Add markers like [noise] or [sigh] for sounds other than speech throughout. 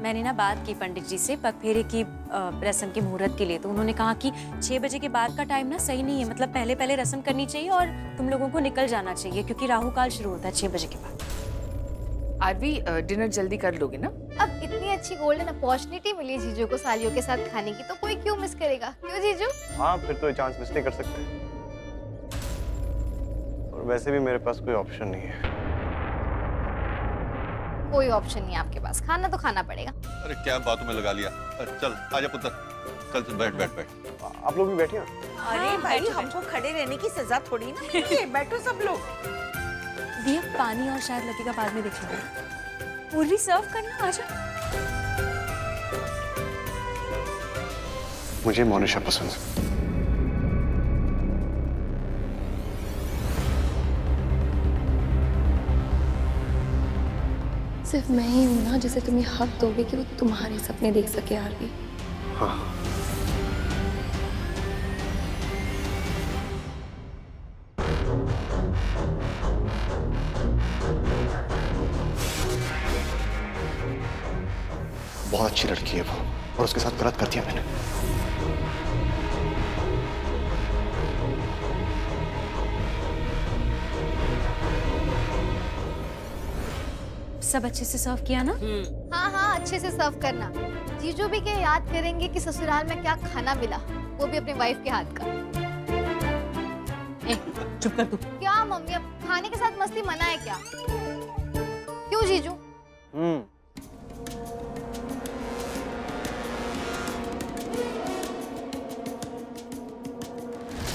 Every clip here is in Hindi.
मैंने ना बात की पंडित जी से पगफेरे की रस्म की मुहूर्त के लिए तो उन्होंने कहा कि छह बजे के बाद का टाइम ना सही नहीं है मतलब पहले पहले रस्म करनी चाहिए और तुम लोगों को निकल जाना चाहिए क्योंकि राहु काल शुरू होता है छह बजे के बाद। आरवी डिनर जल्दी कर लोगे ना? अब इतनी अच्छी गोल्डन अपॉर्चुनिटी मिली जीजू को सालियों के साथ खाने की तो कोई क्यों मिस करेगा? क्यों जीजू? हाँ फिर तो चांस मिस नहीं कर सकते। और वैसे भी मेरे पास कोई ऑप्शन नहीं है। कोई ऑप्शन नहीं आपके पास। खाना तो खाना पड़ेगा। अरे क्या बातों में लगा लिया। अरे चल आजा पुत्र। चल चल बैठ बैठ बैठ। आप लोग भी बैठिए। अरे भाई हमको खड़े रहने की सजा थोड़ी ना मिली बैठो सब लोग। दिया पानी और शायद लगेगा बाद में देख लेंगे पूरी सर्व करना आजा मुझे मोनिशा पसंद है। सिर्फ़ मैं ही हूँ ना, जिसे तुम ये हक दोगे कि वो तुम्हारे सपने देख सके आरवी हाँ। बहुत अच्छी लड़की है वो, और उसके साथ गलत कर दिया मैंने। सब अच्छे से सर्व किया ना? हाँ हाँ अच्छे से सर्व करना। जीजू भी क्या याद करेंगे कि ससुराल में क्या खाना मिला वो भी अपनी वाइफ के हाथ का। चुप कर तू। क्या मम्मी अब खाने के साथ मस्ती मना है क्या? क्यों जीजू? हम्म।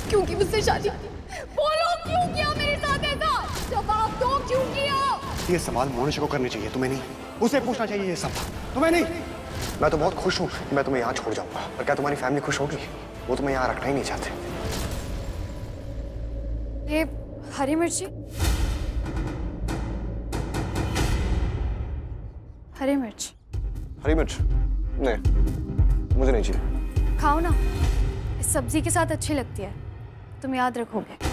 क्यों मुझसे शादी बोलो क्यों किया मेरे साथ ऐसा? जवाब दो क्यों किया ये सवाल मोनिशा को करने चाहिए तुम्हें नहीं। उसे पूछना चाहिए ये सब। तुम्हें नहीं। मैं तो बहुत खुश हूँ कि मैं तुम्हें यहाँ छोड़ जाऊँगा। पर क्या तुम्हारी फैमिली खुश होगी? वो तुम्हें यहाँ रखना ही नहीं चाहते। ये हरी मिर्ची? हरी मिर्च। हरी मिर्च? नहीं मुझे नहीं चाहिए। खाओ ना। इस सब्ज़ी के साथ अच्छी लगती है। तुम याद रखोगे।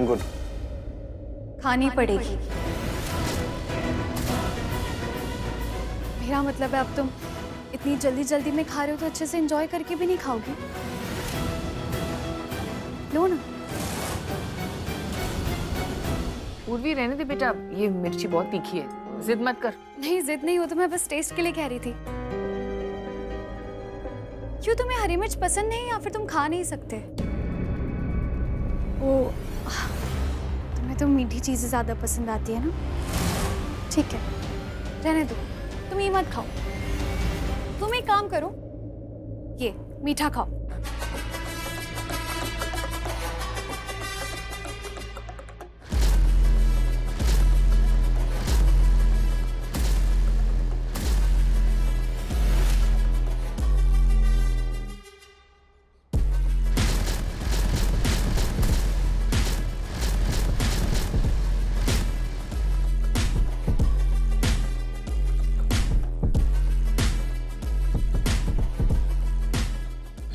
I'm good. खानी पड़ेगी। मेरा मतलब है अब तुम इतनी जल्दी जल्दी में खा रहे हो तो अच्छे से एंजॉय करके भी नहीं खाओगे? लो ना। पूर्वी रहने दे बेटा ये मिर्ची बहुत तीखी है। जिद मत कर। नहीं जिद नहीं हो तो मैं बस टेस्ट के लिए कह रही थी। क्यों तुम्हें हरी मिर्च पसंद नहीं या फिर तुम खा नहीं सकते? वो तुम्हें तो मीठी चीज़ें ज़्यादा पसंद आती है ना। ठीक है, रहने दो। तुम ये मत खाओ। तुम एक काम करो, ये मीठा खाओ।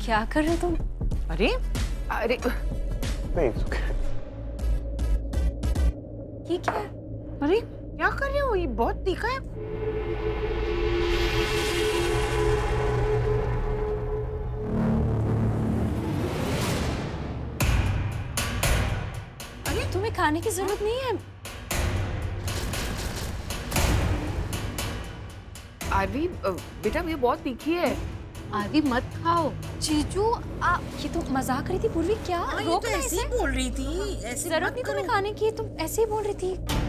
क्या कर रहे हो तुम? अरे अरे। नहीं ये क्या? है अरे क्या कर रहे हो? ये बहुत तीखा है। अरे तुम्हें खाने की ज़रूरत नहीं है? आरवी बेटा ये बहुत तीखी है। आरवी मत खाओ। चीजू आ, ये तो मज़ाक रही थी पूर्वी क्या? हाँ, रोक तो ऐसे ही बोल रही थी ऐसे ज़रूरत नहीं तुम्हें खाने की तुम ऐसे ही बोल रही थी।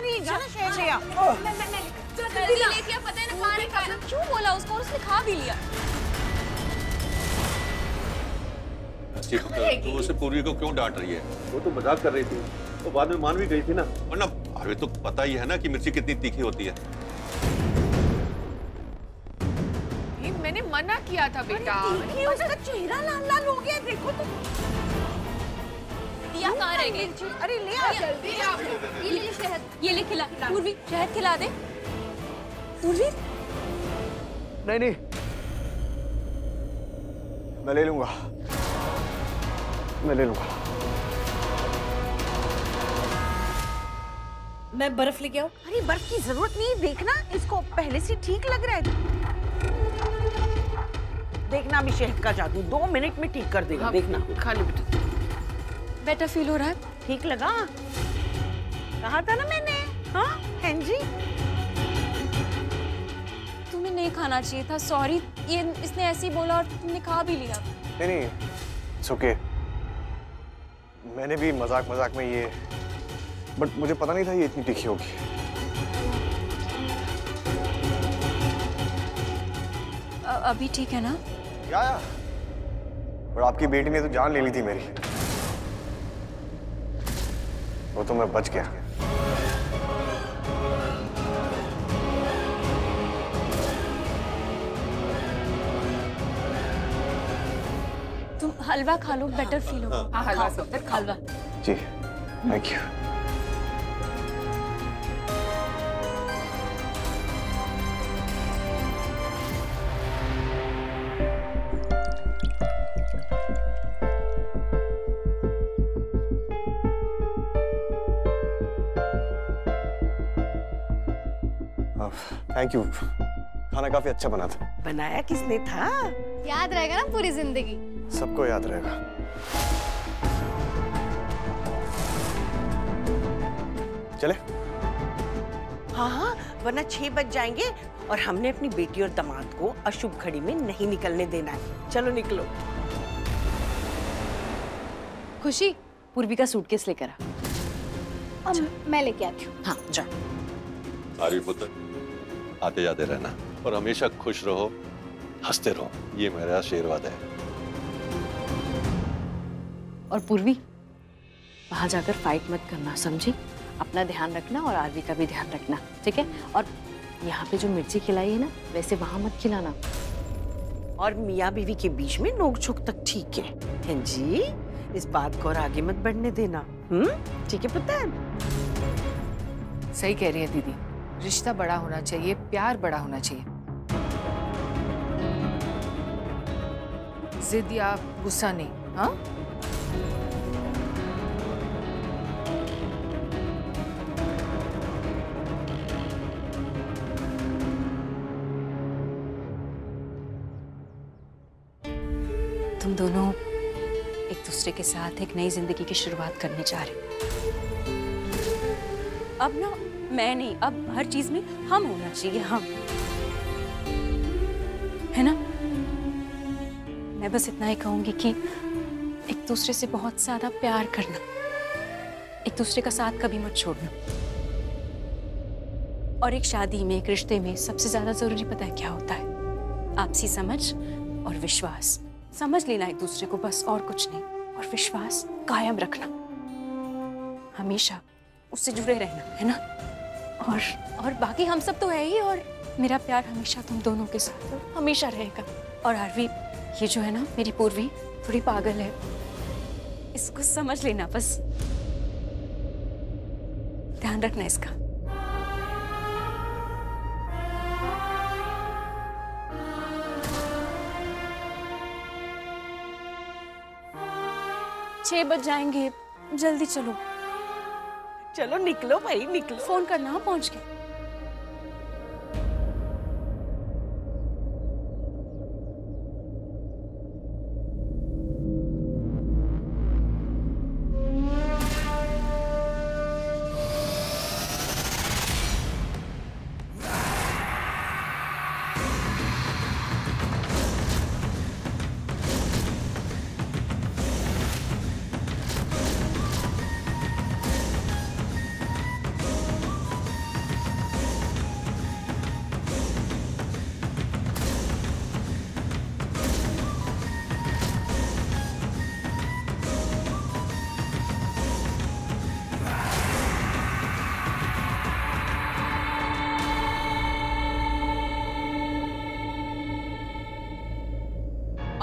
क्या है ले बोला? उसको उसने खा भी लिया। तू उसे पूर्वी को क्यों डांट रही है? वो तो मज़ाक कर रही थी। वो बाद में मान भी गई थी ना। वरना अरे तो पता ही है ना कि मिर्ची कितनी तीखी होती है। मैंने मना किया था बेटा। उसका चेहरा लाल लाल हो गया देखो तो। दिया कहाँ रह गई अरे ले आ जल्दी। ये ले शहद। ये ले खिला पूर्वी शहद खिला दे। पूर्वी? नहीं नहीं। मैं ले लूँगा। मैं ले लूँगा। मैं बर्फ़ लेके आऊँ? अरे बर्फ़ की ज़रूरत नहीं देखना। इसको पहले से ठीक लग रहा है। देखना अभी शहद का जादू दो मिनट में ठीक कर देगा। हाँ, देखना। खा लो बेटा। बेटर फील हो रहा है? ठीक लगा? कहा था ना मैंने? हाँ हैं जी तुम्हें नहीं खाना चाहिए था सॉरी ये इसने ऐसे ही बोला और तुमने खा भी लिया। नहीं नहीं इट्स ओके मैंने भी मज़ाक मज़ाक में ये बट मुझे पता नहीं था ये इतनी तीखी होगी। अभी ठीक है ना? या या। और आपकी बेटी ने तो जान ले ली थी मेरी। वो तो मैं बच गया। तुम हलवा खा लो बेटर फील होगा हाँ हलवा हलवा। जी थैंक यू थैंक यू खाना काफ़ी अच्छा बना था। बनाया किसने था? याद रहेगा ना पूरी ज़िंदगी। सबको याद रहेगा। चले। हाँ हाँ वरना छह बज जाएँगे और हमने अपनी बेटी और दामाद को अशुभ घड़ी में नहीं निकलने देना है। चलो निकलो। खुशी पूर्वी का सूटकेस लेकर आ। अब मैं लेके आती हूँ। हाँ जा। आते जाते रहना। और हमेशा खुश रहो, हँसते रहो। ये मेरा आशीर्वाद है। और पूर्वी, वहाँ जाकर फाइट मत करना, समझी? अपना ध्यान रखना और आरवी का भी ध्यान रखना, ठीक है? और यहाँ पे जो मिर्ची खिलाई है ना, वैसे वहाँ मत खिलाना। और मियाँ बीवी के बीच में नोक झोंक तक ठीक है। हैं जी, इस बात को और आगे मत बढ़ने देना हम्म? ठीक है, पुत्र? सही कह रही है दीदी। रिश्ता बड़ा होना चाहिए, प्यार बड़ा होना चाहिए। जिद या गुस्सा नहीं हाँ? तुम दोनों एक दूसरे के साथ एक नई ज़िंदगी की शुरुआत करने जा रहे हो। अब ना मैं नहीं, अब हर चीज़ में हम होना चाहिए, हम। है ना? मैं बस इतना ही कहूँगी कि एक दूसरे से बहुत ज़्यादा प्यार करना, एक दूसरे का साथ कभी मत छोड़ना। और एक शादी में, एक रिश्ते में सबसे ज़्यादा ज़रूरी पता है क्या होता है? आपसी समझ और विश्वास। समझ लेना एक दूसरे को बस, और कुछ नहीं। और विश्वास कायम रखना। हमेशा उससे जुड़े रहना, है ना? और और बाकी हम सब तो है ही और मेरा प्यार हमेशा तुम दोनों के साथ हमेशा रहेगा। और आरवी, ये जो है ना, मेरी पूर्वी, थोड़ी पागल है। इसको समझ लेना बस। ध्यान रखना इसका। छह बज जाएँगे। जल्दी चलो। चलो निकलो भाई निकलो। फ़ोन करना हाँ, पहुँच के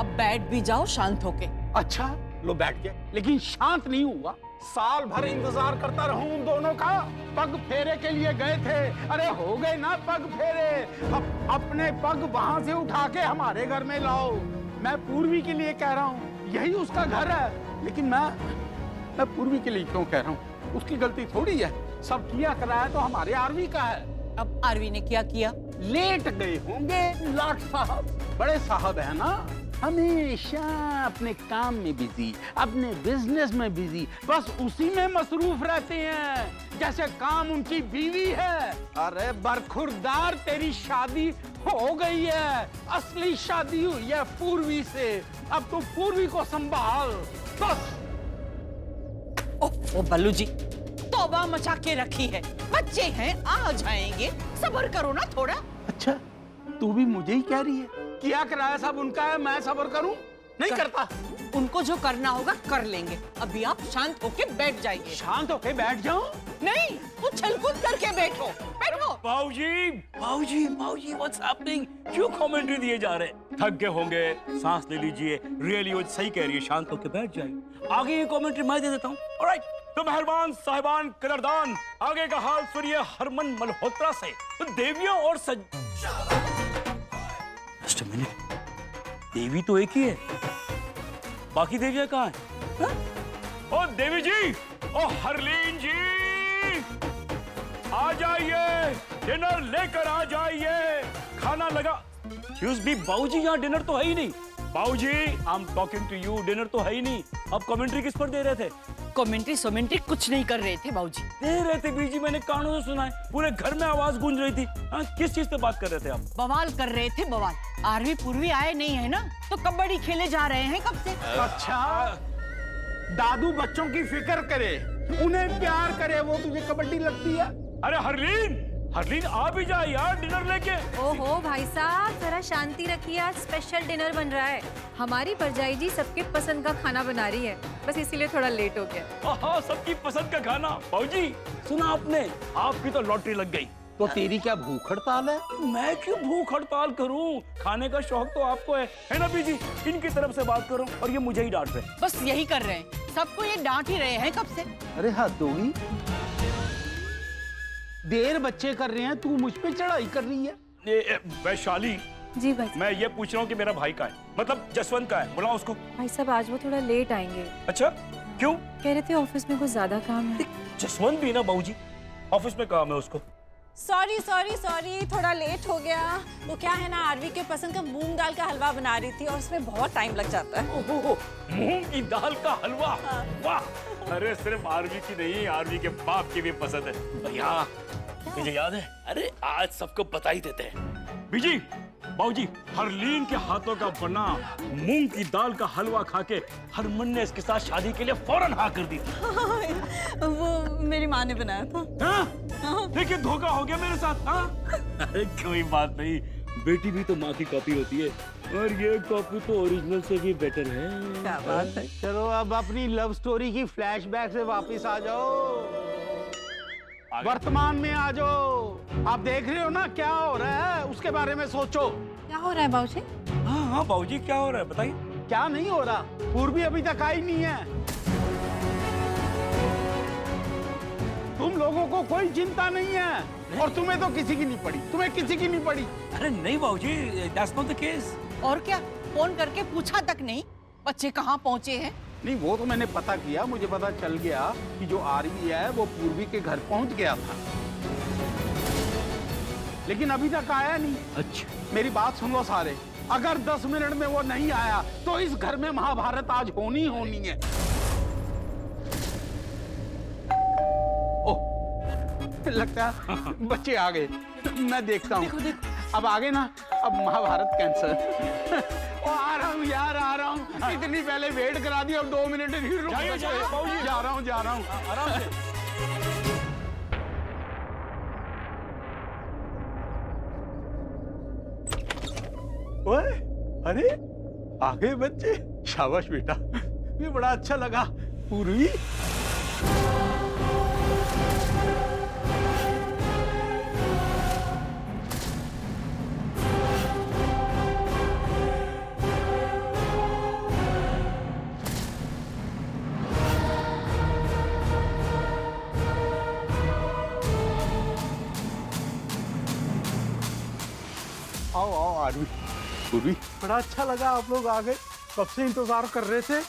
बैठ भी जाओ शांत होके। अच्छा लो बैठ गए लेकिन शांत नहीं हुआ। साल भर इंतज़ार करता रहूँ उन दोनों का। पग फेरे के लिए गए थे। अरे हो गए ना पग फेरे। अब अपने पग वहाँ से उठा के हमारे घर में लाओ। मैं पूर्वी के लिए कह रहा हूँ यही उसका घर है। लेकिन मैं मैं पूर्वी के लिए क्यों कह रहा हूँ? उसकी गलती थोड़ी है। सब किया कराया तो हमारे आरवी का है। अब आरवी ने क्या किया? लेट गए होंगे लाट साहब। बड़े साहब है ना। हमेशा अपने काम में बिज़ी अपने बिज़नेस में बिज़ी बस उसी में मसरूफ रहते हैं जैसे काम उनकी बीवी है। अरे बरखुरदार तेरी शादी हो गई है असली शादी हुई है पूर्वी से। अब तो पूर्वी को संभाल बस। ओ, ओ बल्लू जी तोबा मचा के रखी है। बच्चे हैं आ जाएँगे सबर करो ना थोड़ा। अच्छा तू भी मुझे ही कह रही है। किया कराया सब उनका है मैं सबर करूँ? नहीं कर- करता। उनको जो करना होगा कर लेंगे। अभी आप शांत होके बैठ जाइए। शांत होके बैठ जाऊँ? नहीं उछल कूद करके बैठो। बैठो। बाबूजी बाबूजी बाबूजी व्हाट्स हैपनिंग क्यों कमेंट्री दिए जा रहे? थक गए होंगे सांस ले लीजिए। रियली वो सही कह रही है शांत होकर बैठ जाइए। आगे ये कमेंट्री मैं दे देता हूँ। ऑलराइट तो मेहरबान साहिबान कदरदान। आगे का हाल सुनिए हरमन मल्होत्रा से। तो देवियों और सज जस्ट मिनट देवी तो एक ही है। बाकी देवियाँ कहाँ हैं? हाँ? ओ देवी जी ओ हरलीन जी आ जाइए डिनर लेकर आ जाइए। खाना लगा। एक्सक्यूज मी बाबूजी यहाँ डिनर तो है ही नहीं। बाबूजी I am talking to you dinner तो है ही नहीं। अब कमेंट्री किस पर दे रहे थे? कमेंट्री सोमेंट्री कुछ नहीं कर रहे थे बाबूजी। दे रहे थे बीजी मैंने कानों से सुना है। पूरे घर में आवाज़ गूंज रही थी। आ, किस चीज़ पे बात कर रहे थे आप? बवाल कर रहे थे बवाल। आरवी पूर्वी आए नहीं है ना? तो कबड्डी खेले जा रहे हैं कब से? अच्छा। दादू बच्चों की फ़िक्र करे उन्हें प्यार करे वो तुझे कबड्डी लगती है? अरे हरलीन! हरलीन आ भी जा यार डिनर लेके। ओहो भाई साहब जरा शांति रखिए आज स्पेशल डिनर बन रहा है। हमारी परजाई जी सबके पसंद का खाना बना रही है बस इसीलिए थोड़ा लेट हो गया। हाँ सबकी पसंद का खाना। बाबूजी सुना आपने आपकी तो लॉटरी लग गई। तो तेरी क्या भूख हड़ताल है? मैं क्यों भूख हड़ताल करूँ? खाने का शौक तो आपको है है ना बीजी? इनकी तरफ़ से बात करो और ये मुझे ही डांट रहे हैं। बस यही कर रहे हैं। सबको ये डांट ही रहे हैं कब से? अरे हद होगी देर बच्चे कर रहे हैं तू मुझ पे चढ़ाई कर रही है। ए, ए, वैशाली जी भाई मैं ये पूछ रहा हूँ कि मेरा भाई का है? मतलब जसवंत का है? बुलाओ उसको। भाई साहब आज वो थोड़ा लेट आएँगे। अच्छा क्यों? कह रहे थे ऑफ़िस में कुछ ज़्यादा काम है। जसवंत भी ना बहू जी? ऑफ़िस में काम है उसको। सॉरी सॉरी सॉरी थोड़ा लेट हो गया। वो क्या है ना आरवी के पसंद का मूंग दाल का हलवा बना रही थी और उसमें बहुत टाइम लग जाता है। मूंग की दाल का हलवा? वाह! अरे सिर्फ़ आरवी की नहीं आरवी के बाप की भी पसंद है। भैया मुझे याद है। अरे आज सबको बता ही देते हैं। बीजी बाबूजी हरलीन के हाथों का बना मूंग की दाल का हलवा खा के हरमन ने इसके साथ शादी के लिए फ़ौरन हाँ कर दी थी। वो मेरी माँ ने बनाया था। हाँ? लेकिन धोखा हो गया मेरे साथ हाँ? अरे कोई बात नहीं। बेटी भी तो माँ की कॉपी होती है। और ये कॉपी तो ओरिजिनल से भी बेटर है। क्या बात है? चलो अब अपनी लव स्टोरी की फ्लैशबैक से वापस आ जाओ। वर्तमान में आ जाओ। आप देख रहे हो ना क्या हो रहा है? उसके बारे में सोचो। क्या हो रहा है बाबूजी? हाँ हाँ बाबूजी क्या हो रहा है बताइए। क्या नहीं हो रहा? पूर्वी अभी तक आई नहीं है। तुम लोगों को कोई चिंता नहीं है। और तुम्हें तो किसी की नहीं पड़ी। तुम्हें किसी की नहीं पड़ी। अरे नहीं बाबूजी दैट्स नॉट द केस और क्या? फ़ोन करके पूछा तक नहीं? बच्चे कहाँ पहुँचे हैं? नहीं वो तो मैंने पता किया मुझे पता चल गया कि जो आरवी है वो पूर्वी के घर पहुँच गया था। लेकिन अभी तक आया नहीं। अच्छा। मेरी बात सुनो सारे। अगर 10 मिनट में वो नहीं आया तो इस घर में महाभारत आज होनी होनी है। ओह लगता है [laughs] बच्चे आ गए। मैं देखता हूँ। अब आगे ना अब महाभारत कैंसर। [laughs] ओ आ रहा हूँ यार आ रहा [laughs] इतनी पहले वेट करा दी अब दो मिनट नहीं रुक। जा रहा हूँ जा रहा हूँ। आराम से। ओए अरे आ गए बच्चे शाबाश बेटा। ये बड़ा अच्छा लगा। पूर्वी आरवी पूर्वी बड़ा अच्छा लगा आप लोग आ गए कब से इंतज़ार कर रहे थे?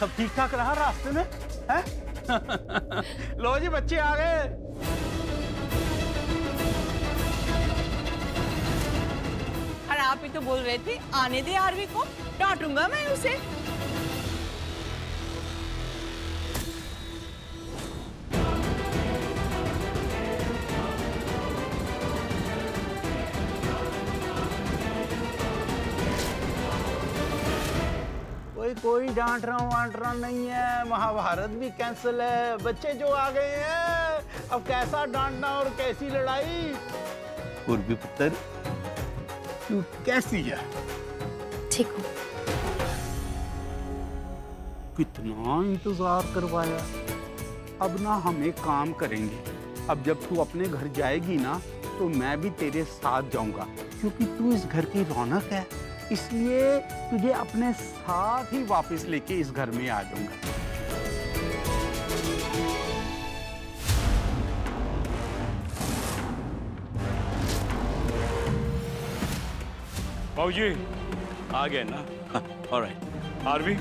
सब ठीक ठाक रहा रास्ते में? हैं? [laughs] लो जी बच्चे आ गए। और आप ही तो बोल रहे थे आने दे आरवी को। डांटूँगा मैं उसे। कोई डांट रहा वांट रहा नहीं है। महाभारत भी कैंसिल है। बच्चे जो आ गए हैं अब कैसा डांटना और कैसी लड़ाई? पूर्वी पुत्र तू कैसी है? ठीक हूँ। कितना इंतज़ार करवाया। अब ना हम एक काम करेंगे। अब जब तू अपने घर जाएगी ना तो मैं भी तेरे साथ जाऊँगा क्योंकि तू इस घर की रौनक है। इसलिए तुझे अपने साथ ही वापस लेके इस घर में आ जाऊँगा। बाबूजी आ गए ना? ऑलराइट आरवी?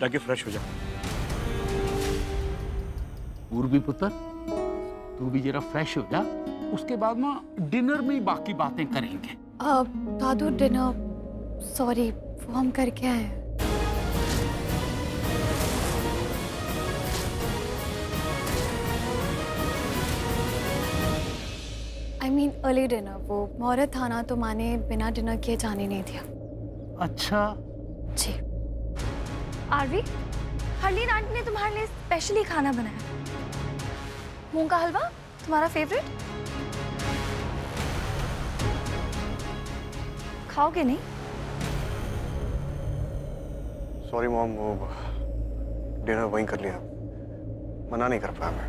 जाके फ्रेश हो जा। पूर्वी पुत्र तू भी जरा फ्रेश हो जा। उसके बाद ना डिनर में ही बाकी बातें करेंगे। दादू डिनर सॉरी वो हम करके आए हैं। आई मीन अर्ली डिनर वो मुहूर्त था ना तो माने बिना डिनर किए जाने नहीं दिया। अच्छा। जी। आरवी हरलीन आंटी ने तुम्हारे लिए स्पेशली खाना बनाया। मूंग का हलवा तुम्हारा फेवरेट खाओगे नहीं? सॉरी मॉम वो डिनर वहीं कर लिया। मना नहीं कर पाया मैं।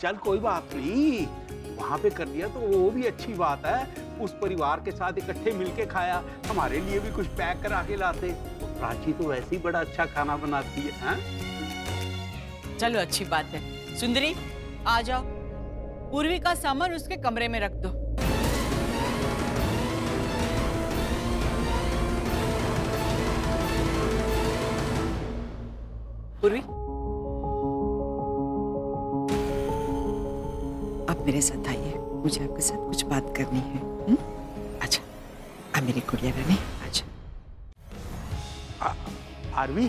चल कोई बात नहीं। वहाँ पे कर लिया तो वो भी अच्छी बात है। उस परिवार के साथ इकट्ठे मिलके खाया। हमारे लिए भी कुछ पैक करा के लाते। प्राची तो वैसे ही बड़ा अच्छा खाना बनाती है हैं? चलो अच्छी बात है। सुंदरी आ जाओ। पूर्वी का सामान उसके कमरे में रख दो। पूर्वी आप मेरे साथ आइए। मुझे आपके साथ कुछ बात करनी है। हुँ? अच्छा आ मेरी गुड़िया रानी अच्छा। आरवी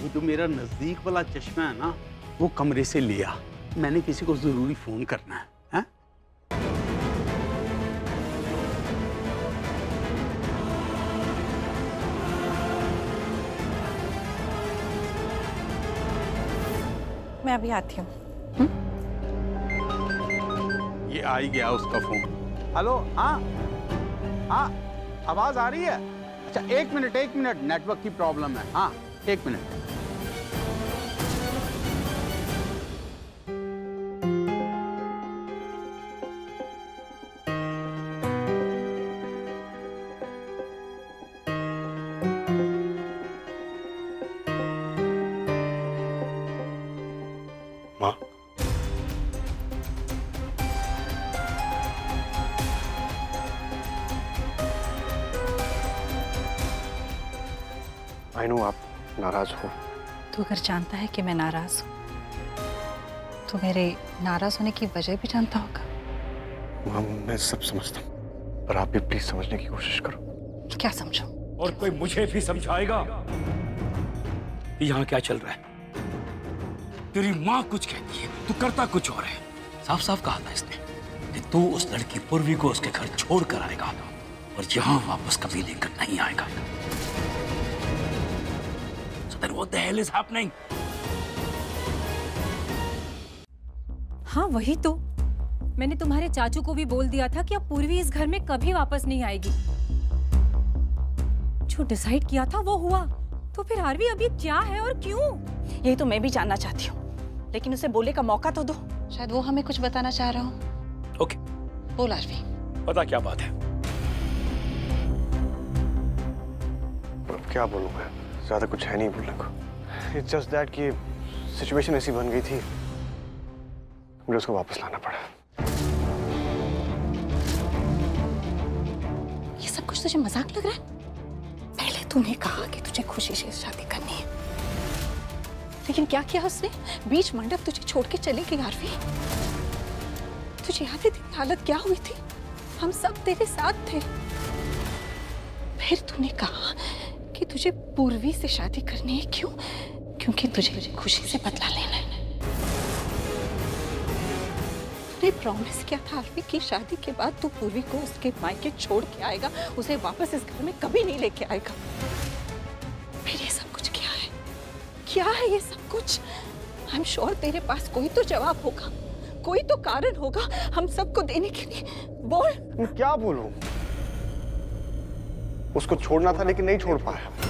वो जो मेरा नज़दीक वाला चश्मा है ना वो कमरे से लिया। मैंने किसी को ज़रूरी फ़ोन करना है हैं? मैं अभी आती हूँ। ये आ ही गया उसका फ़ोन। हेलो हाँ। हाँ आवाज़ आ रही है। अच्छा एक मिनट एक मिनट नेटवर्क की प्रॉब्लम है। हाँ एक मिनट। नाराज़ हो। तू अगर जानता है कि मैं नाराज़ हूँ तो मेरे नाराज़ होने की वजह भी जानता होगा। माँ मैं सब समझता हूँ पर आप भी प्लीज़ समझने की कोशिश करो। क्या समझो और कोई मुझे भी समझाएगा? यहाँ क्या चल रहा है? तेरी माँ कुछ कहती है तू करता कुछ और है। साफ़ साफ़ कहा था इसने कि तू उस लड़की पूर्वी को उसके घर छोड़ कर आएगा और यहाँ वापस कभी लेकर नहीं आएगा। Then what the hell is happening? हाँ वही तो। मैंने तुम्हारे चाचू को भी बोल दिया था कि अब पूर्वी इस घर में कभी वापस नहीं आएगी। जो डिसाइड किया था वो हुआ। तो फिर आरवी अभी क्या है और क्यों? यही तो मैं भी जानना चाहती हूँ। लेकिन उसे बोले का मौका तो दो। शायद वो हमें कुछ बताना चाह रहा हूँ। ओके। बोल आरवी। पता क्या बात है? क्या बोलूँ मैं? ज़्यादा कुछ है नहीं बोलने को इट्स जस्ट दैट कि सिचुएशन ऐसी बन गई थी, मुझे उसको वापस लाना पड़ा। ये सब कुछ तुझे मज़ाक लग रहा है? पहले तूने कहा कि तुझे खुशी से शादी करनी है। लेकिन क्या किया उसने? बीच मंडप तुझे छोड़ के चले गई आरवी। तुझे याद है तेरी हालत क्या हुई थी? हम सब तेरे साथ थे। फिर तूने कहा कि तुझे पूर्वी से शादी करनी है? क्यों? क्योंकि तुझे खुशी से बदला लेना है। तूने प्रॉमिस किया था आरवी की शादी के बाद तू पूर्वी को उसके मायके छोड़ के आएगा, उसे वापस इस घर में कभी नहीं लेके आएगा। फिर ये सब कुछ क्या है? क्या है ये सब कुछ? आई एम श्योर तेरे पास कोई तो जवाब होगा, कोई तो कारण होगा हम सबको देने के लिए। बोल। क्या बोलूँ? उसको छोड़ना था लेकिन नहीं छोड़ पाया।